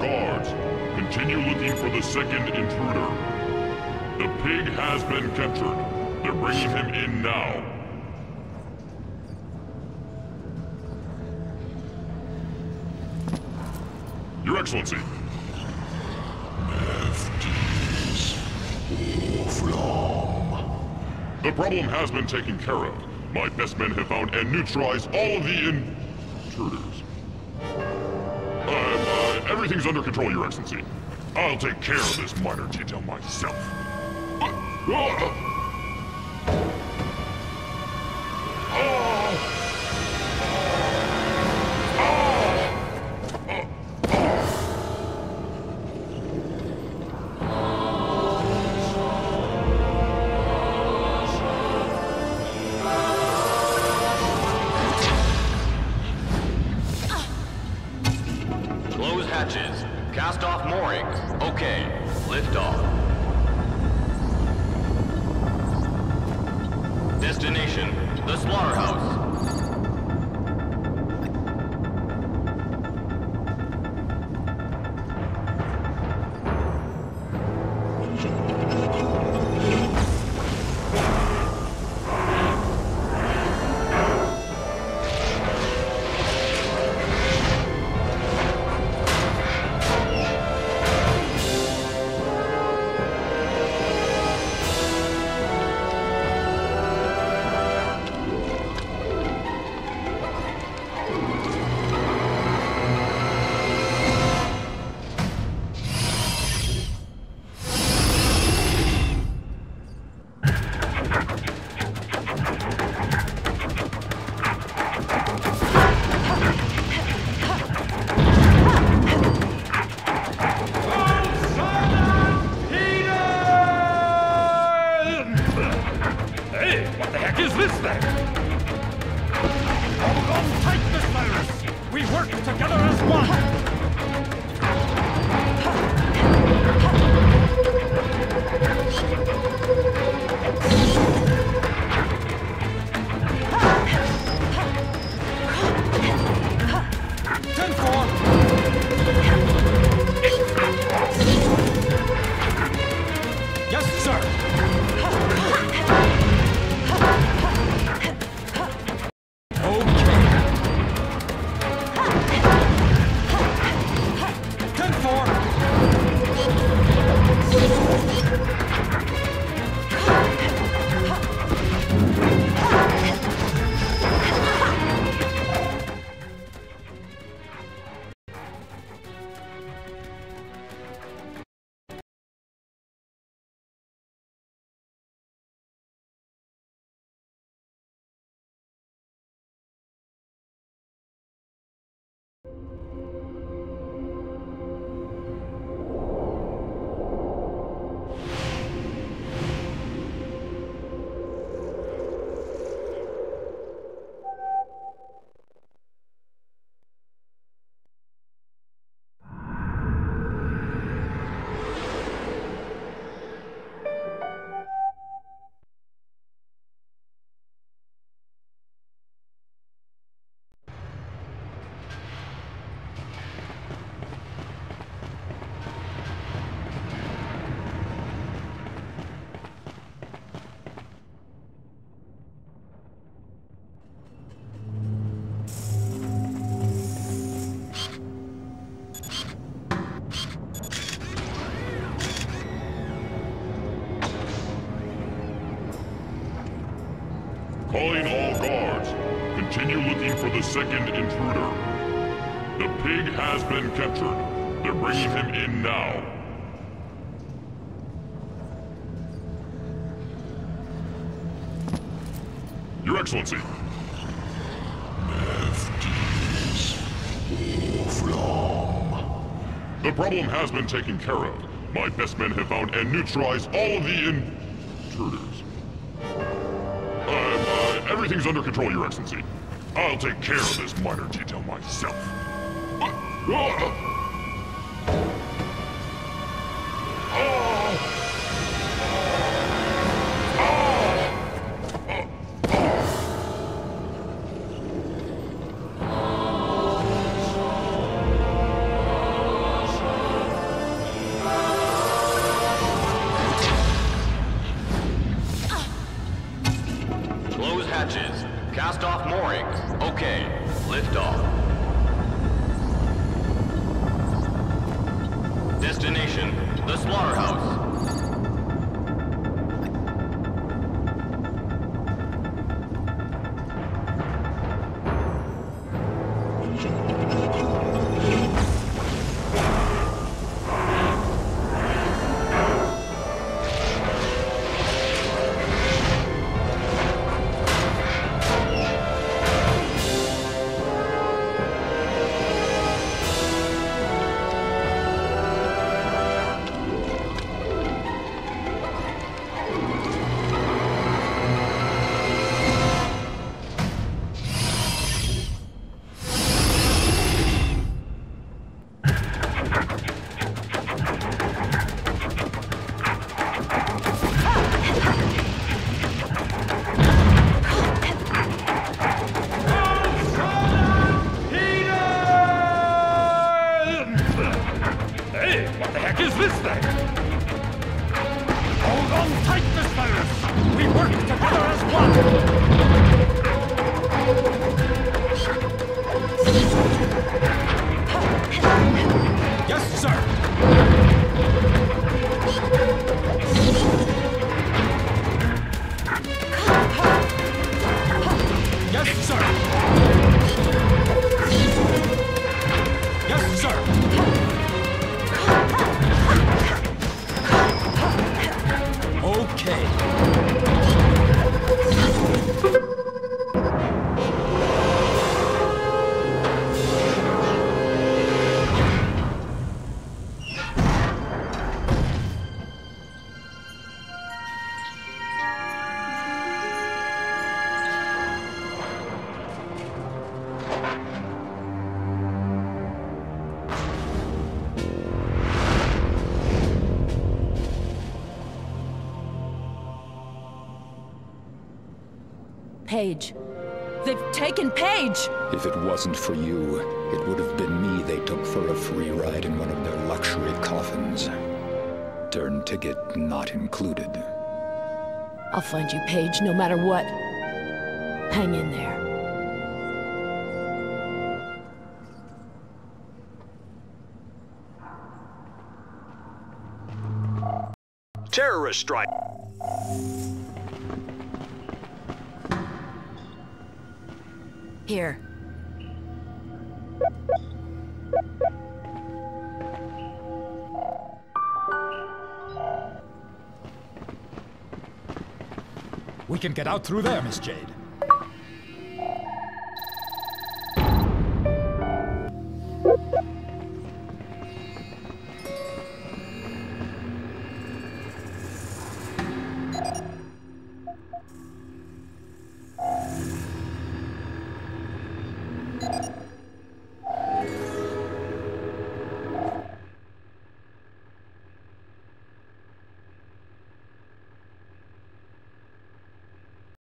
Guards. Continue looking for the second intruder. The pig has been captured. They're bringing him in now. Your Excellency. The problem has been taken care of. My best men have found and neutralized all of the intruders. Uh, uh, everything's under control, Your Excellency. I'll take care of this minor detail myself. Cast off. Okay. Lift off. Destination, the slaughterhouse. The heck is this thing? Hold on tight, Miss Virus! We work together as one! Ten Continue looking for the second intruder. The pig has been captured. They're bringing him in now. Your Excellency. The problem has been taken care of. My best men have found and neutralized all of the intruders. Uh, uh, everything's under control, Your Excellency. I'll take care of this minor detail myself. Uh, Cast off moorings. Okay. Lift off. Destination, the slaughterhouse. What the heck is this thing? Hold on tight, Miss! We work together as one! Yes, sir! Pey'j. They've taken Pey'j! If it wasn't for you, it would have been me they took for a free ride in one of their luxury coffins. Turn ticket not included. I'll find you, Pey'j, no matter what. Hang in there. Terrorist strike. Here. We can get out through there, Miss Jade.